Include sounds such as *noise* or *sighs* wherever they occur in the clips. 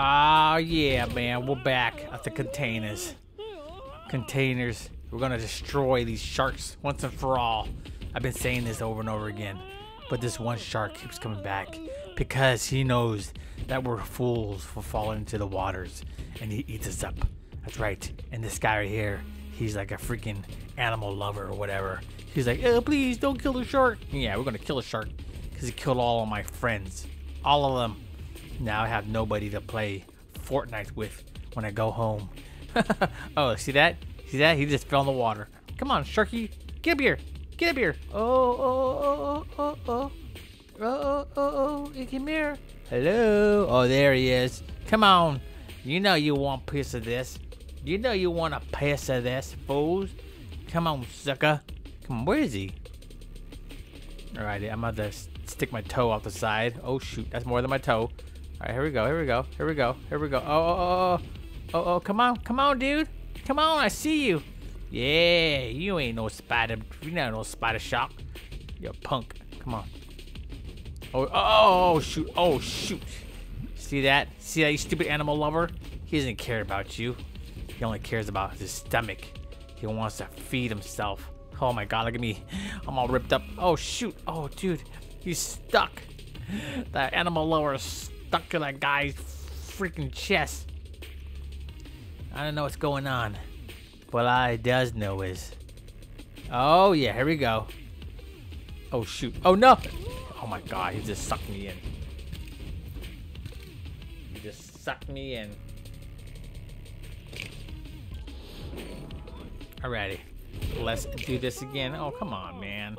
Ah, yeah, man. We're back at the containers. Containers. We're gonna destroy these sharks once and for all. I've been saying this over and over again. But this one shark keeps coming back because he knows that we're fools for falling into the waters and he eats us up. That's right. And this guy right here, he's like a freaking animal lover or whatever. He's like, oh, please don't kill the shark. Yeah, we're gonna kill the shark because he killed all of my friends. All of them. Now I have nobody to play Fortnite with when I go home. *laughs* oh, see that? See that? He just fell in the water. Come on, Sharky. Get up here. Get up here. Oh, oh, oh, oh, oh. Oh, oh, oh, oh. oh. Come here. Hello. Oh, there he is. Come on. You know you want a piece of this. You know you want a piece of this, fools. Come on, sucker. Come on, where is he? Alrighty, I'm about to stick my toe off the side. Oh, shoot. That's more than my toe. All right, here we go. Here we go. Here we go. Here we go. Oh, oh, oh, oh, oh, oh, come on, come on, dude. Come on, I see you. Yeah, you ain't no spider. You not no spider shock. You're punk. Come on. Oh, oh, oh, shoot. Oh, shoot. See that? See that, you stupid animal lover? He doesn't care about you. He only cares about his stomach. He wants to feed himself. Oh my god, look at me. I'm all ripped up. Oh, shoot. Oh, dude. He's stuck. That animal lover is stuck to that guy's freaking chest. I don't know what's going on. What I does know is. Oh yeah, here we go. Oh shoot. Oh no! Oh my god, he just sucked me in. He just sucked me in. Alrighty. Let's do this again. Oh, come on, man.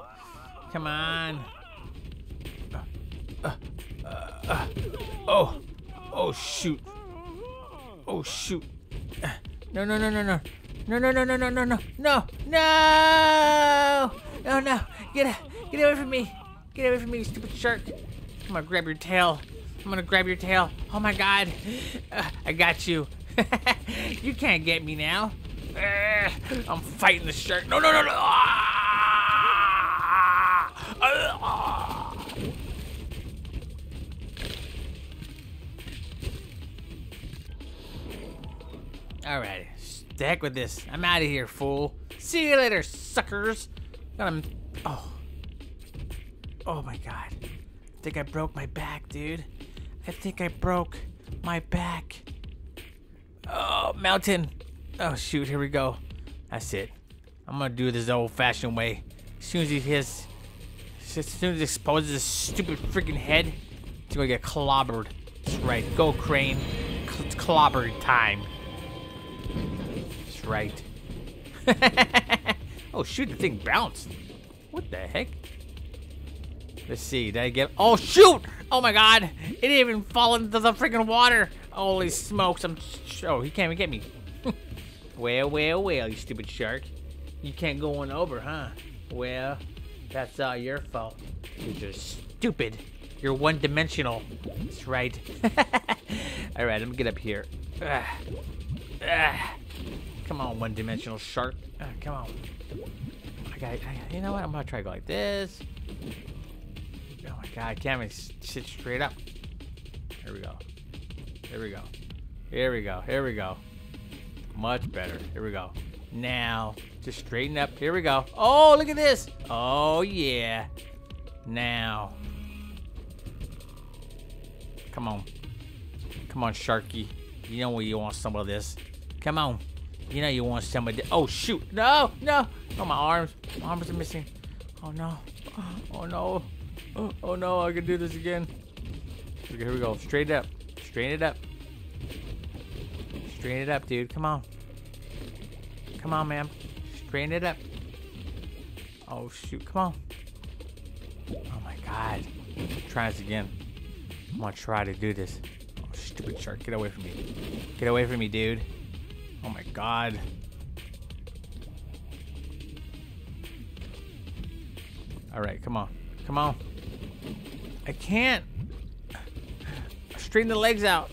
Come on. Uh, uh, uh, oh, oh shoot. Oh shoot. No, no, no, no, no. No, no, no, no, no, no, no, no, no! No, no! Get out! Get away from me! Get away from me, you stupid shark! I'm gonna grab your tail. I'm gonna grab your tail. Oh my god! Uh, I got you. *laughs* you can't get me now. Uh, I'm fighting the shark. No, no, no, no! Ah! Alright, heck with this. I'm out of here, fool. See you later, suckers. Got Oh. Oh my god. I think I broke my back, dude. I think I broke my back. Oh, mountain. Oh, shoot. Here we go. That's it. I'm gonna do this the old-fashioned way. As soon as he hits, as soon as he exposes his stupid freaking head, he's gonna get clobbered. That's right. Go, Crane. It's clobber time right. *laughs* oh, shoot, the thing bounced. What the heck? Let's see, did I get... Oh, shoot! Oh, my God! It didn't even fall into the freaking water! Holy smokes, I'm... Oh, he can't even get me. *laughs* well, well, well, you stupid shark. You can't go on over, huh? Well, that's all your fault. You're just stupid. You're one-dimensional. That's right. *laughs* all right, let me get up here. *sighs* Ah. Ah. Come on, one-dimensional shark. Uh, come on. I got. I, you know what? I'm gonna try to go like this. Oh my god! I can't even sit straight up. Here we go. Here we go. Here we go. Here we go. Much better. Here we go. Now, just straighten up. Here we go. Oh, look at this. Oh, yeah. Now. Come on. Come on, Sharky. You know what? you want some of this. Come on. You know you want somebody. Oh shoot! No, no! Oh my arms, my arms are missing. Oh no! Oh no! Oh, oh no! I can do this again. Here we go. Straight up. Straighten it up. Straighten it up, dude. Come on. Come on, man. Straighten it up. Oh shoot! Come on. Oh my god! Try this again. I'm gonna try to do this. Oh, stupid shark! Get away from me! Get away from me, dude! Oh my god. Alright, come on. Come on. I can't. Straighten the legs out.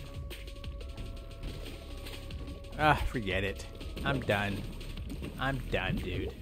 Ah, forget it. I'm done. I'm done, dude.